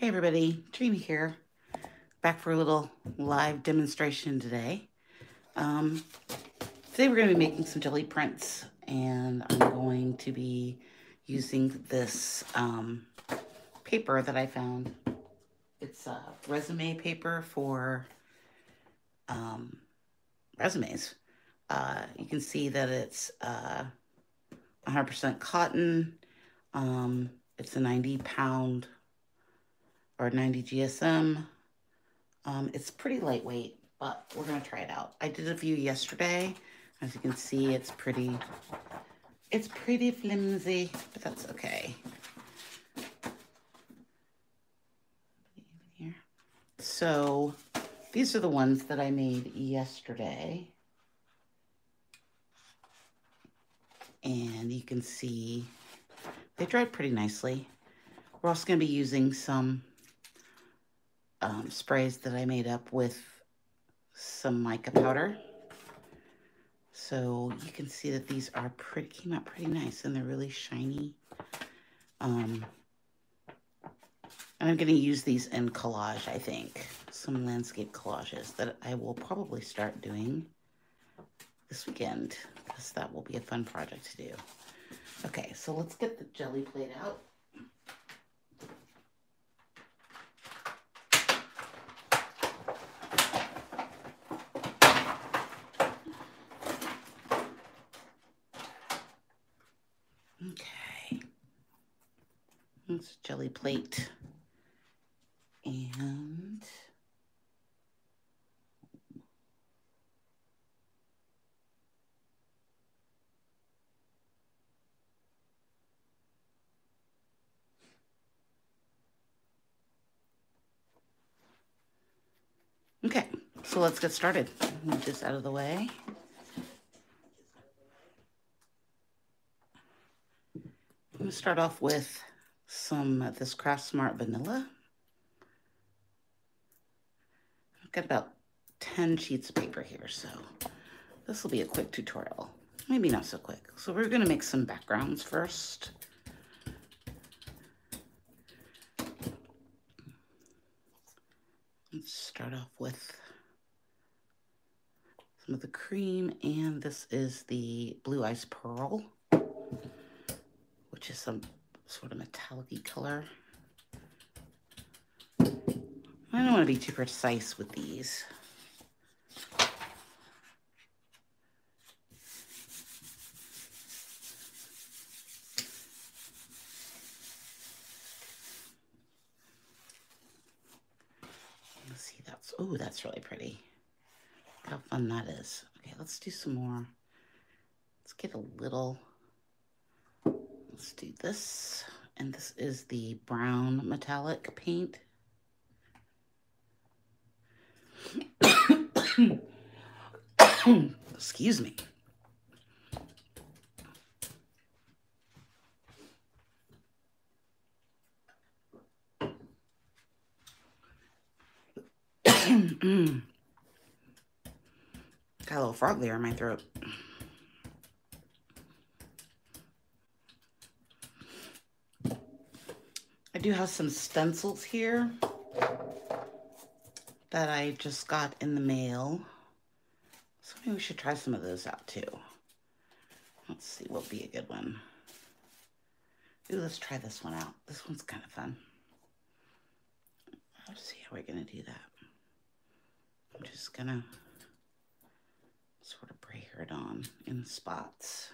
Hey everybody, Trina here. Back for a little live demonstration today. Um, today we're going to be making some Gelli prints and I'm going to be using this um, paper that I found. It's a resume paper for um, resumes. Uh, you can see that it's 100% uh, cotton. Um, it's a 90 pound or 90 GSM. Um, it's pretty lightweight, but we're going to try it out. I did a view yesterday. As you can see, it's pretty, it's pretty flimsy, but that's okay. Here. So these are the ones that I made yesterday. And you can see they dried pretty nicely. We're also going to be using some um, sprays that I made up with some mica powder. So you can see that these are pretty, came out pretty nice and they're really shiny. Um, and I'm going to use these in collage, I think. Some landscape collages that I will probably start doing this weekend because that will be a fun project to do. Okay, so let's get the Gelli plate out. Okay. That's Gelli plate. And Okay, so let's get started. Move this out of the way. I'm to start off with some of this Craft Smart Vanilla. I've got about 10 sheets of paper here, so this will be a quick tutorial. Maybe not so quick. So we're going to make some backgrounds first. Let's start off with some of the cream, and this is the Blue Ice Pearl which is some sort of metallic color. I don't want to be too precise with these. Let's see, that's, oh, that's really pretty. Look how fun that is. Okay, let's do some more. Let's get a little Let's do this. And this is the brown metallic paint. Excuse me. Got a little frog there in my throat. I do have some stencils here that I just got in the mail. So maybe we should try some of those out too. Let's see what would be a good one. Ooh, let's try this one out. This one's kind of fun. Let's see how we're going to do that. I'm just going to sort of brayer it on in spots.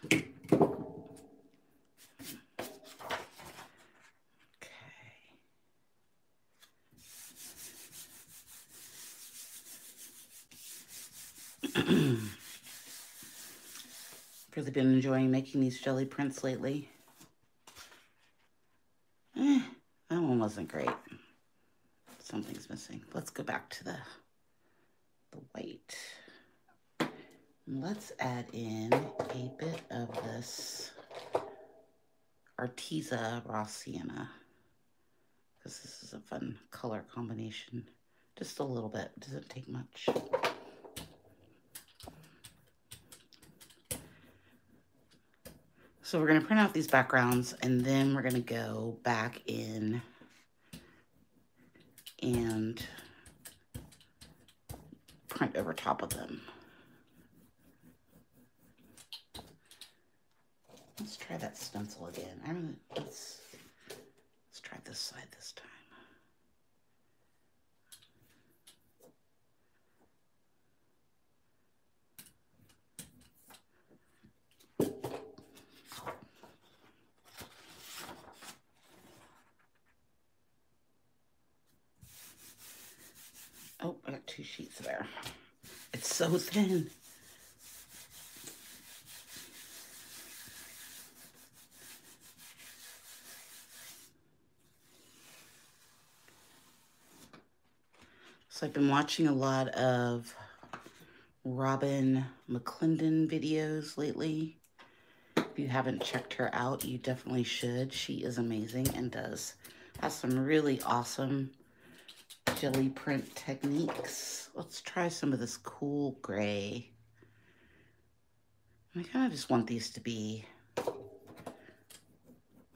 really been enjoying making these Gelli prints lately. Eh, that one wasn't great. Something's missing. Let's go back to the, the white. let's add in a bit of this Arteza Raw Sienna. Because this is a fun color combination. Just a little bit. Doesn't take much. So we're going to print out these backgrounds and then we're going to go back in and print over top of them. Let's try that stencil again. I mean, let's let's try this side this time. Oh, I got two sheets there. It's so thin. So I've been watching a lot of Robyn McClendon videos lately. If you haven't checked her out, you definitely should. She is amazing and does has some really awesome Gelli print techniques. Let's try some of this cool gray. I kind of just want these to be,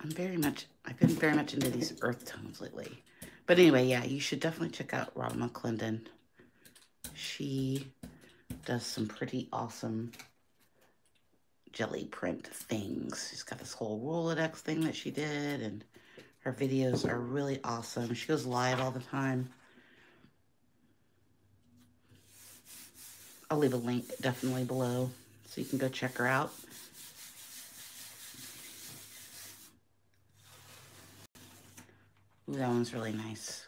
I'm very much, I've been very much into these earth tones lately. But anyway, yeah, you should definitely check out Rob McClendon. She does some pretty awesome Gelli print things. She's got this whole Rolodex thing that she did, and her videos are really awesome. She goes live all the time. I'll leave a link definitely below so you can go check her out. Ooh, that one's really nice.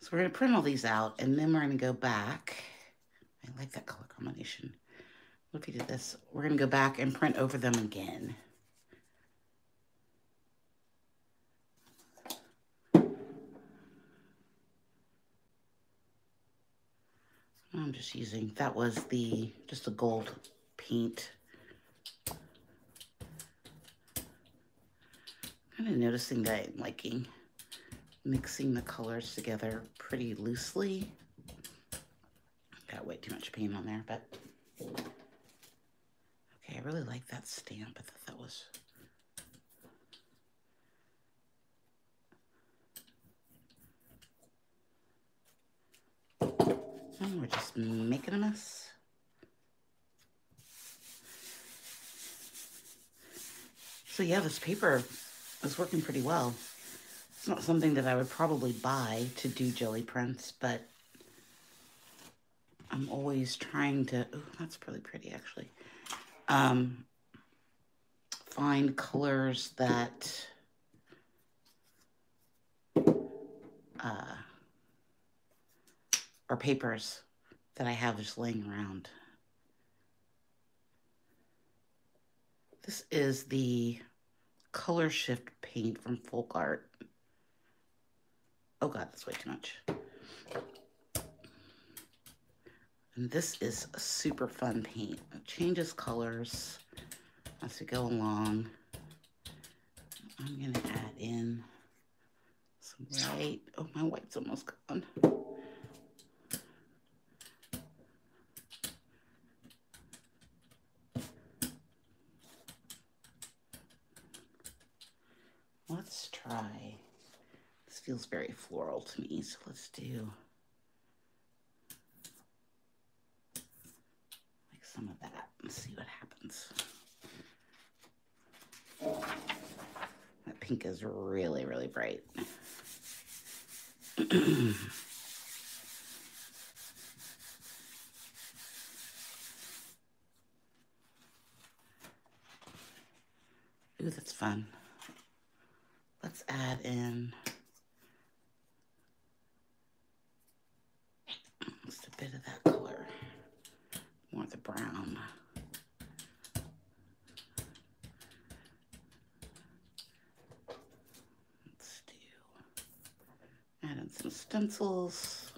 So we're going to print all these out, and then we're going to go back. I like that color combination. What if we did this? We're going to go back and print over them again. I'm just using, that was the, just a gold paint. Kind of noticing that I'm liking mixing the colors together pretty loosely. Got way too much paint on there, but okay, I really like that stamp. I thought that was We're just making a mess. So yeah, this paper is working pretty well. It's not something that I would probably buy to do Gelli prints, but I'm always trying to, oh, that's really pretty actually. Um, find colors that uh, or papers that I have just laying around. This is the color shift paint from Folk Art. Oh god, that's way too much. And this is a super fun paint. It changes colors as we go along. I'm gonna add in some white. Oh, my white's almost gone. Let's try, this feels very floral to me, so let's do like some of that and see what happens. That pink is really, really bright. Ooh, that's fun. Let's add in just a bit of that color, the brown. Let's do, add in some stencils.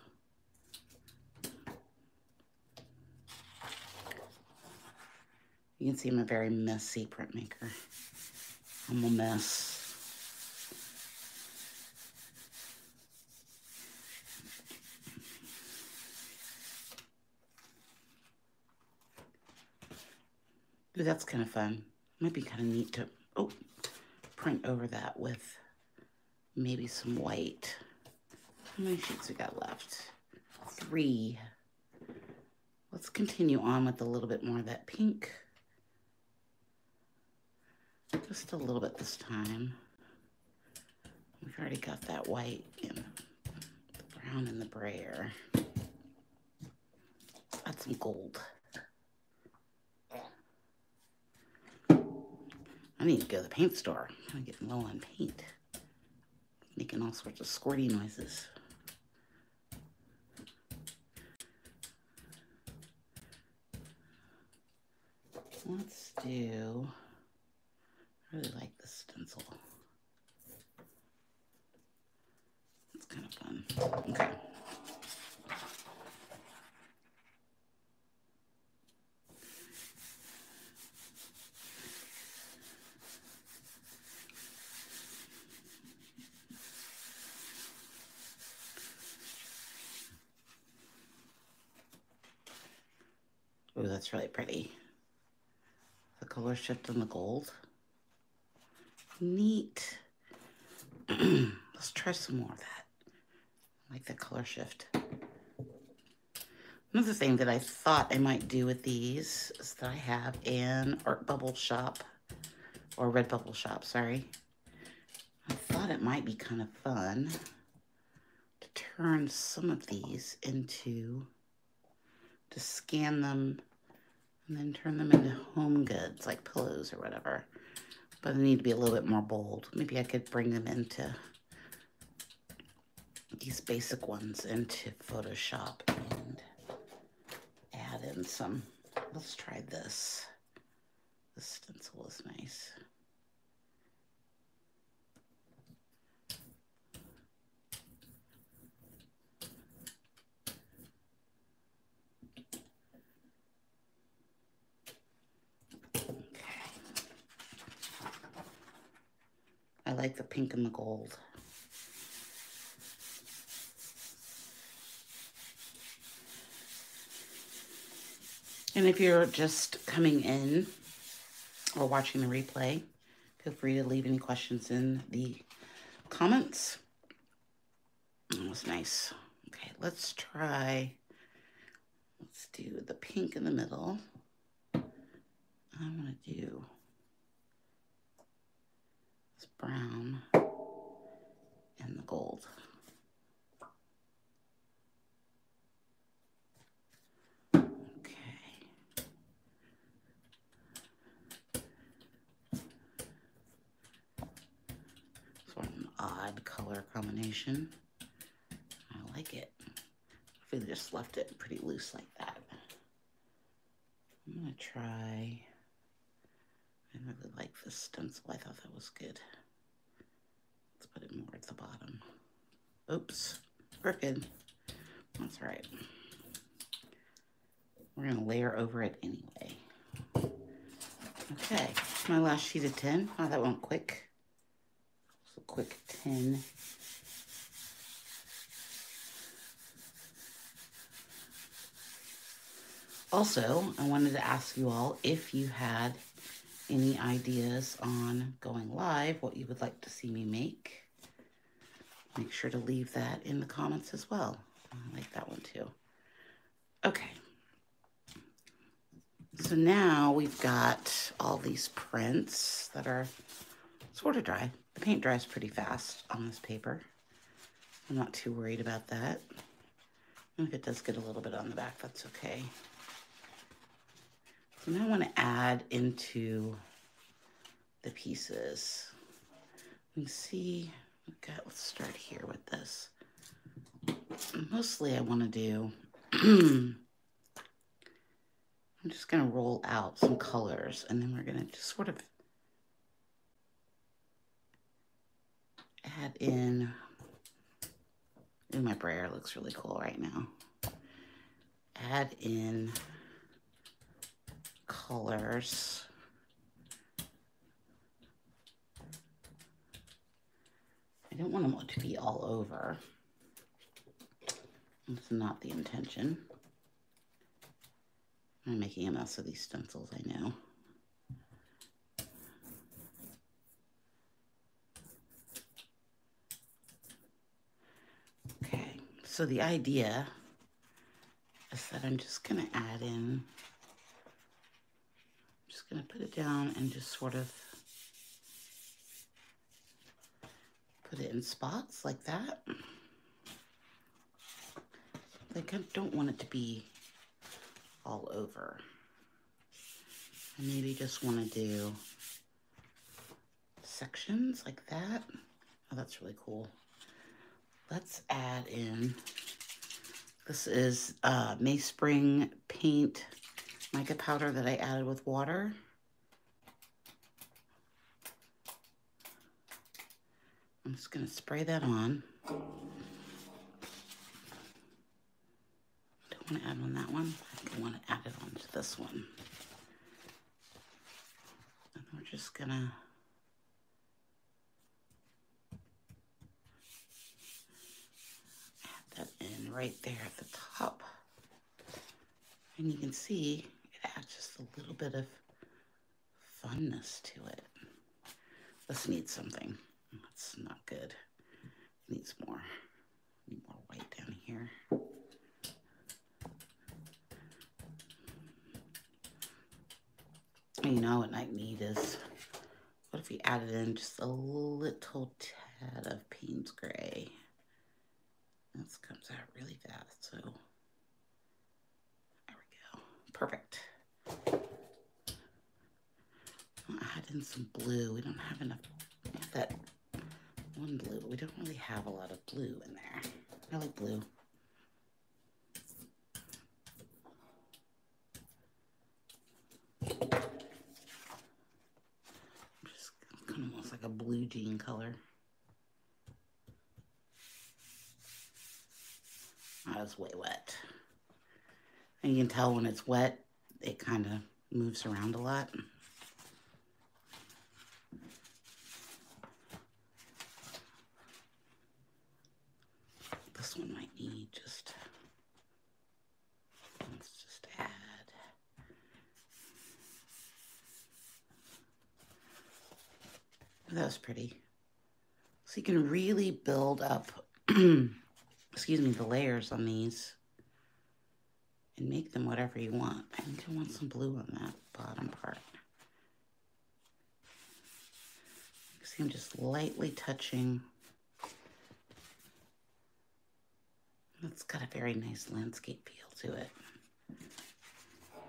You can see I'm a very messy printmaker. I'm a mess. Ooh, that's kind of fun. Might be kind of neat to, oh, print over that with maybe some white. How many sheets we got left? Three. Let's continue on with a little bit more of that pink. Just a little bit this time. We've already got that white and the brown in the brayer. Add some gold. I need to go to the paint store. I'm getting low on paint. Making all sorts of squirty noises. Let's do, I really like this stencil. It's kind of fun. Okay. Really pretty. The color shift in the gold. Neat. Let's try some more of that. I like the color shift. Another thing that I thought I might do with these is that I have an art bubble shop, or Red Bubble shop, sorry. I thought it might be kind of fun to turn some of these into, to scan them and then turn them into home goods like pillows or whatever. But they need to be a little bit more bold. Maybe I could bring them into these basic ones into Photoshop and add in some. Let's try this. This stencil is nice. Like the pink and the gold. And if you're just coming in or watching the replay, feel free to leave any questions in the comments. That was nice. Okay, let's try, let's do the pink in the middle. I'm gonna do this brown and the gold. Odd color combination. I like it. If we just left it pretty loose like that. I'm gonna try, I really like this stencil. I thought that was good. Let's put it more at the bottom. Oops, crooked. That's right. We're gonna layer over it anyway. Okay, my last sheet of tin. Oh, that went quick quick 10. Also, I wanted to ask you all if you had any ideas on going live, what you would like to see me make. Make sure to leave that in the comments as well. I like that one too. Okay. So now we've got all these prints that are sort of dry. The paint dries pretty fast on this paper. I'm not too worried about that. And if it does get a little bit on the back, that's okay. So now I want to add into the pieces. You can see, okay, let's start here with this. Mostly I want to do, I'm just going to roll out some colors and then we're going to just sort of add in, ooh, my brayer looks really cool right now. Add in colors. I don't want them to be all over. That's not the intention. I'm making a mess of these stencils, I know. Okay, so the idea is that I'm just gonna add in, just gonna put it down and just sort of put it in spots like that. Like I don't want it to be all over. I maybe just want to do sections like that. Oh, that's really cool. Let's add in, this is uh, Meyspring paint mica powder that I added with water. I'm just going to spray that on. Don't want to add on that one. I want to add it onto this one. And we're just going to add that in right there at the top. And you can see it adds just a little bit of funness to it. This needs something. That's not good. Needs more. Need more white down here. You know what I need is, what if we added in just a little tad of Payne's Gray? This comes out really fast, so there we go. Perfect. I'll add in some blue. We don't have enough that one blue. But we don't really have a lot of blue in there. I like blue. Just kind of almost like a blue jean color. That's way wet. And you can tell when it's wet, it kind of moves around a lot. This one might need just, let's just add. That was pretty. So you can really build up, excuse me, the layers on these and make them whatever you want. I think I want some blue on that bottom part. See, I'm just lightly touching It's got a very nice landscape feel to it. Oh,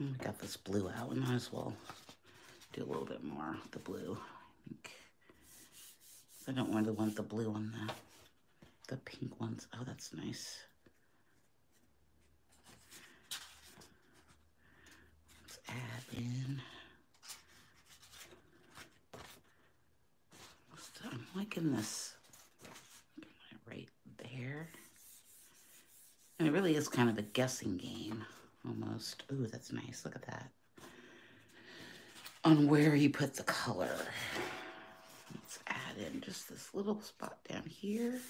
we got this blue out. We might as well do a little bit more the blue. I think. I don't really want the blue on the, the pink ones. Oh, that's nice. I'm liking this right there. And it really is kind of a guessing game, almost. Ooh, that's nice. Look at that. On where you put the color. Let's add in just this little spot down here.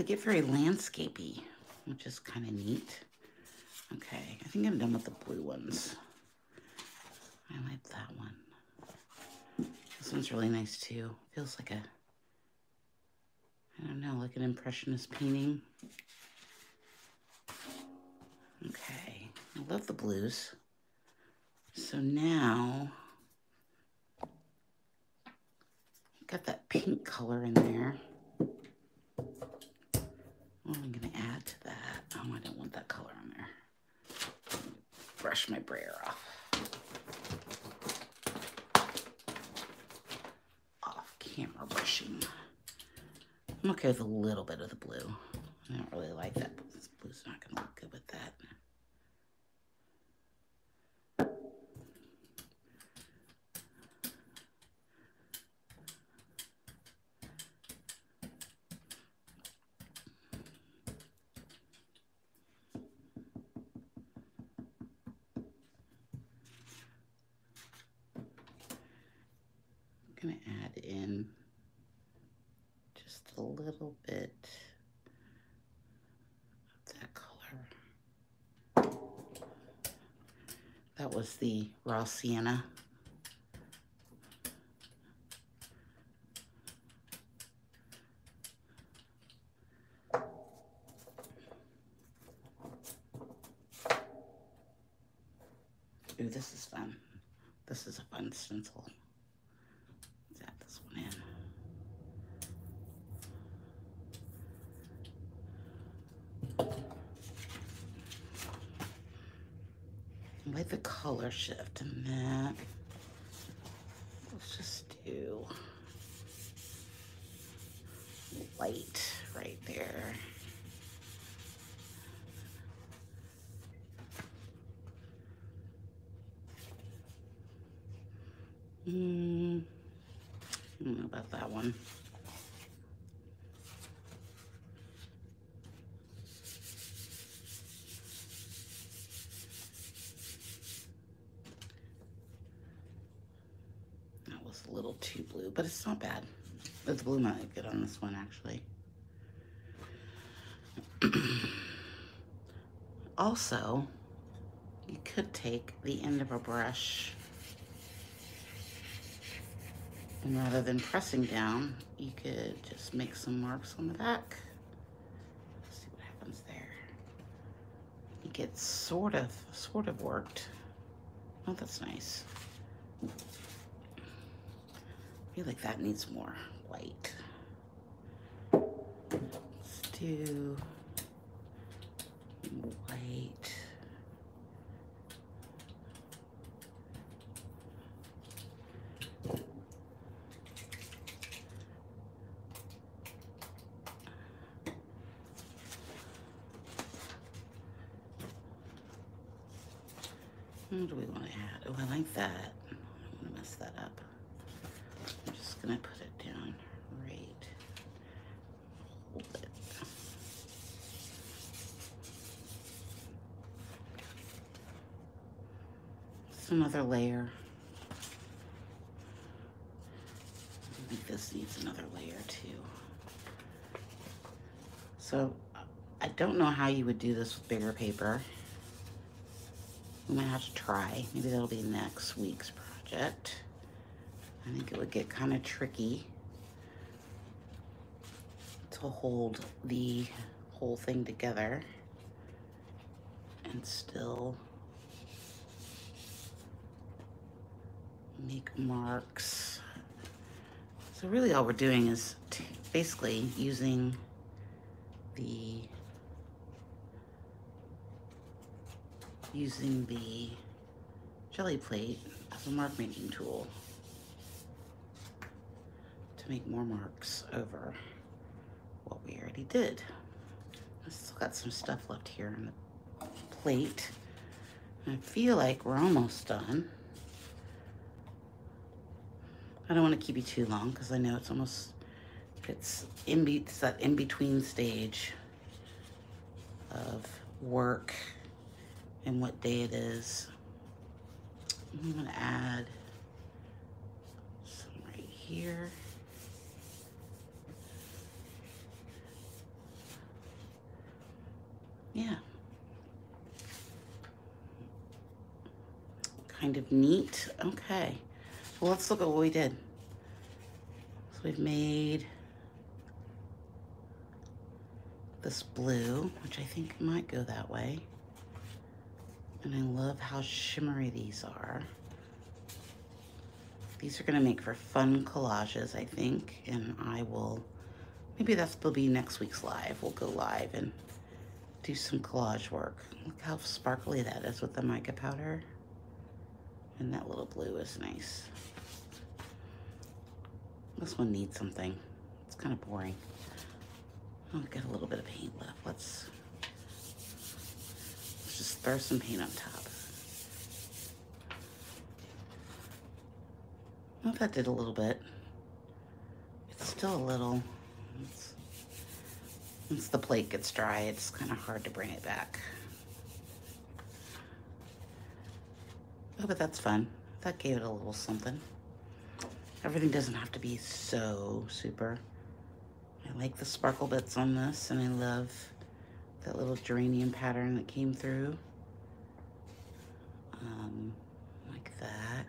They get very landscapey, which is kind of neat. Okay, I think I'm done with the blue ones. I like that one. This one's really nice too. Feels like a, I don't know, like an impressionist painting. Okay, I love the blues. So now, got that pink color in there. What am gonna add to that? Oh, I don't want that color in there. Brush my brayer off. off. camera brushing. I'm okay with a little bit of the blue. I don't really like that, the raw sienna. Ooh, this is fun. This is a fun stencil. Color shift in that. Let's just do light right there. Hmm. I don't know about that one. That was a little too blue, but it's not bad. The blue might look good on this one, actually. also, you could take the end of a brush and rather than pressing down, you could just make some marks on the back. Let's see what happens there. It gets sort of, sort of worked. Oh, that's nice. I feel like that needs more white. Let's do white. What do we want to add? Oh, I like that. I'm going to mess that up. I'm just going to put it down right. Hold it. Just another layer. I think this needs another layer too. So I don't know how you would do this with bigger paper. We might have to try. Maybe that'll be next week's project. I think it would get kind of tricky to hold the whole thing together and still make marks. So really all we're doing is basically using the using the Gelli plate as a mark making tool to make more marks over what we already did. I still got some stuff left here on the plate. I feel like we're almost done. I don't want to keep you too long because I know it's almost, it's in be, it's that in-between stage of work and what day it is. I'm gonna add some right here. Yeah. Kind of neat. Okay. Well, let's look at what we did. So we've made this blue, which I think might go that way. And I love how shimmery these are. These are gonna make for fun collages, I think. And I will, maybe that's will be next week's live. We'll go live and do some collage work. Look how sparkly that is with the mica powder. And that little blue is nice. This one needs something. It's kind of boring. I'll get a little bit of paint left. Let's let's just throw some paint on top. Well, that did a little bit. It's still a little, it's, once the plate gets dry, it's kind of hard to bring it back. Oh, but that's fun. That gave it a little something. Everything doesn't have to be so super. I like the sparkle bits on this, and I love that little geranium pattern that came through. Um, like that.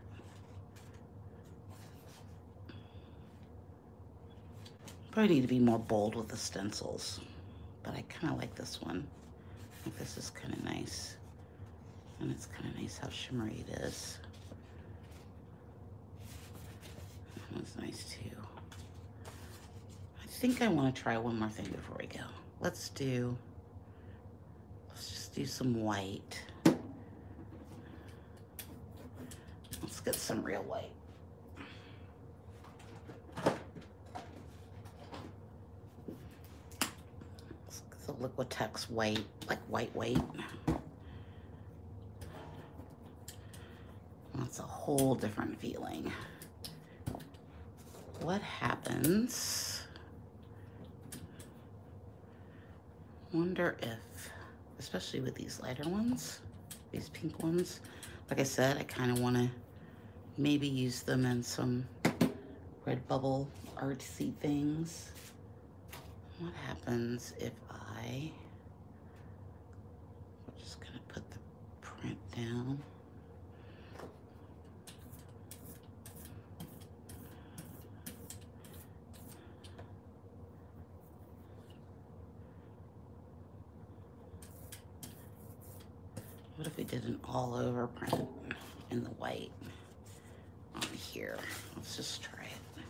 Probably need to be more bold with the stencils, but I kind of like this one. I think this is kind of nice. And it's kind of nice how shimmery it is. That nice too. I think I want to try one more thing before we go. Let's do, let's just do some white. Let's get some real white. The Liquitex white, like white white. That's a whole different feeling. What happens? Wonder if, especially with these lighter ones, these pink ones, like I said, I kind of want to maybe use them in some Redbubble artsy things. What happens if I, I'm just gonna put the print down. What if we did an all over print in the white on here? Let's just try it.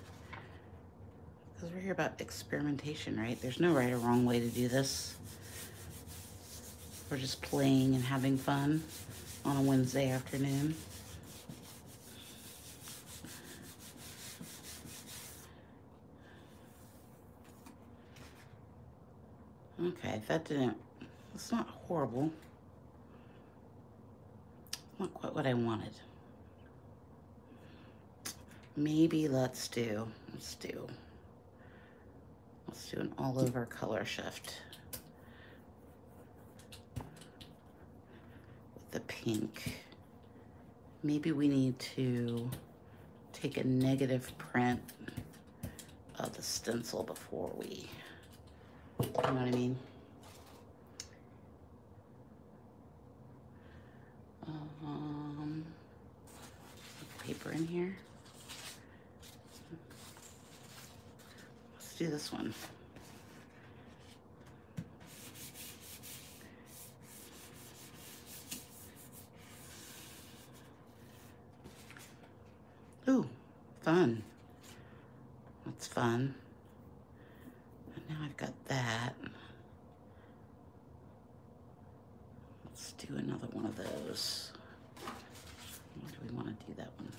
Because we're here about experimentation, right? There's no right or wrong way to do this. We're just playing and having fun on a Wednesday afternoon. Okay, that didn't, it's not horrible. Not quite what I wanted. Maybe let's do, let's do, let's do an all over color shift. With the pink. Maybe we need to take a negative print of the stencil before we, you know what I mean? Um, paper in here. Let's do this one. Ooh, fun. That's fun. And now I've got that. Let's do another one of those. Where do we want to that one?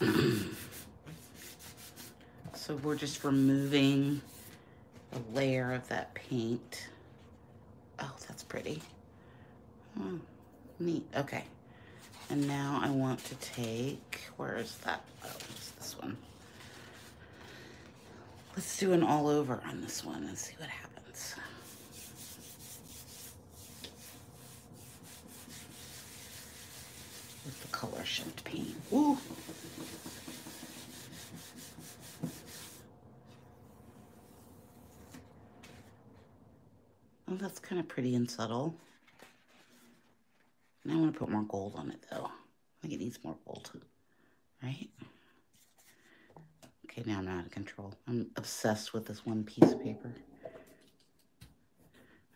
so we're just removing a layer of that paint. Oh, that's pretty. Oh, neat. Okay. And now I want to take, where is that? Oh, it's this one. Let's do an all over on this one and see what happens. With the color shift paint. Ooh. Oh, that's kind of pretty and subtle. Now I want to put more gold on it though. I think it needs more gold, right? Okay, now I'm out of control. I'm obsessed with this one piece of paper.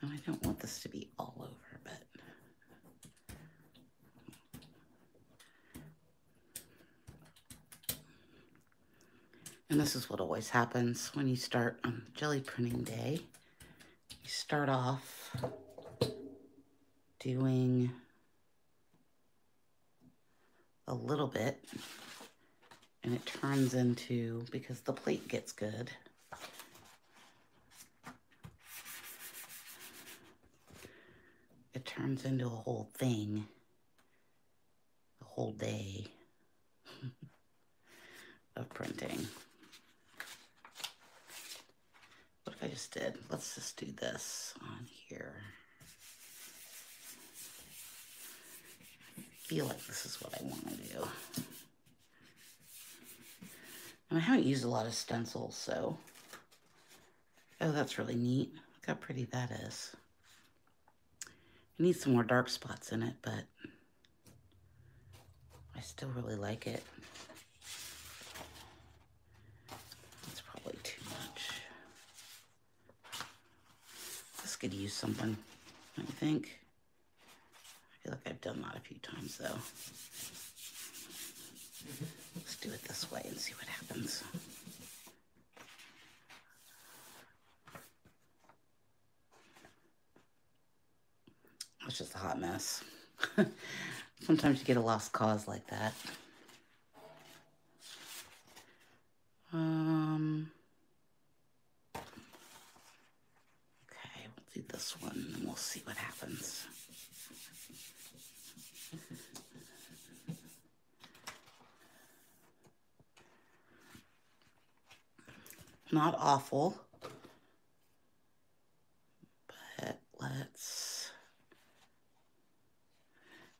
And I don't want this to be all over, but... And this is what always happens when you start on Gelli printing day. You start off doing a little bit and it turns into, because the plate gets good, it turns into a whole thing, a whole day of printing. What if I just did, let's just do this on here. I feel like this is what I want to do. I, I haven't used a lot of stencils, so. Oh, that's really neat. Look how pretty that is. It needs some more dark spots in it, but I still really like it. That's probably too much. This could use something, I think. I feel like I've done that a few times, though. Do it this way and see what happens. It's just a hot mess. Sometimes you get a lost cause like that. Um, okay, we'll do this one and we'll see what happens. Not awful. But let's...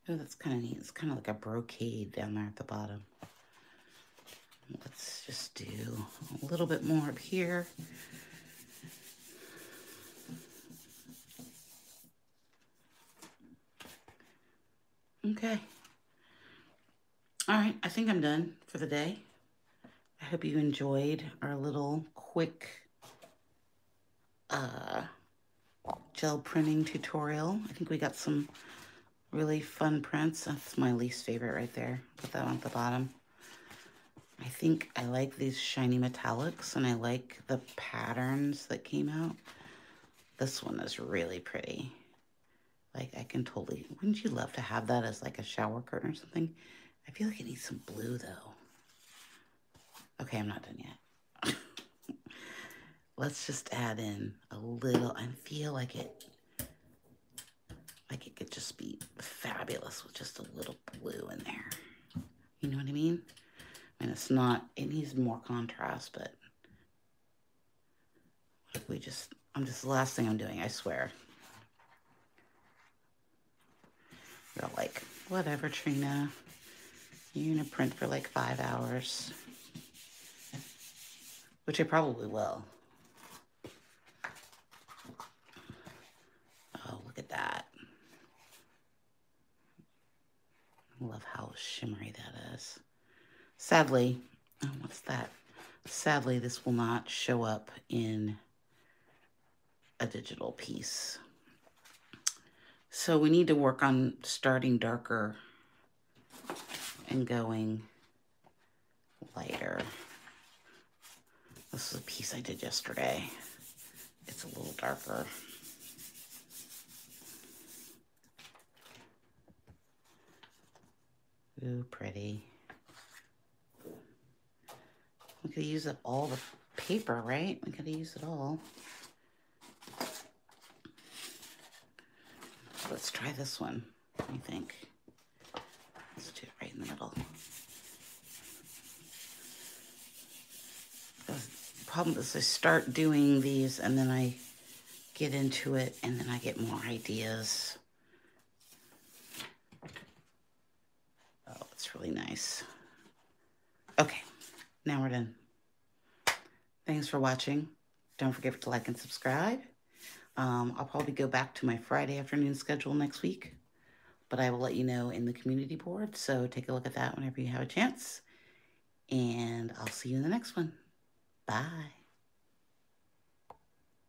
Oh, that's kind of neat. It's kind of like a brocade down there at the bottom. Let's just do a little bit more up here. Okay. All right, I think I'm done for the day. I hope you enjoyed our little quick uh, gel printing tutorial. I think we got some really fun prints. That's my least favorite right there. Put that on the bottom. I think I like these shiny metallics and I like the patterns that came out. This one is really pretty. Like I can totally, wouldn't you love to have that as like a shower curtain or something? I feel like it needs some blue though. Okay, I'm not done yet. Let's just add in a little, I feel like it, like it could just be fabulous with just a little blue in there. You know what I mean? And it's not, it needs more contrast, but we just, I'm just, the last thing I'm doing, I swear. You're like, whatever, Trina. You're going to print for like five hours. Which I probably will. Oh, look at that. I love how shimmery that is. Sadly, oh, what's that? Sadly, this will not show up in a digital piece. So we need to work on starting darker and going lighter. This is a piece I did yesterday. It's a little darker. Ooh, pretty. We could use up all the paper, right? We could use it all. Let's try this one, I think. Let's do it right in the middle. The problem is I start doing these and then I get into it and then I get more ideas. Oh, it's really nice. Okay. Now we're done. Thanks for watching. Don't forget to like and subscribe. Um, I'll probably go back to my Friday afternoon schedule next week, but I will let you know in the community board. So take a look at that whenever you have a chance. And I'll see you in the next one. Bye.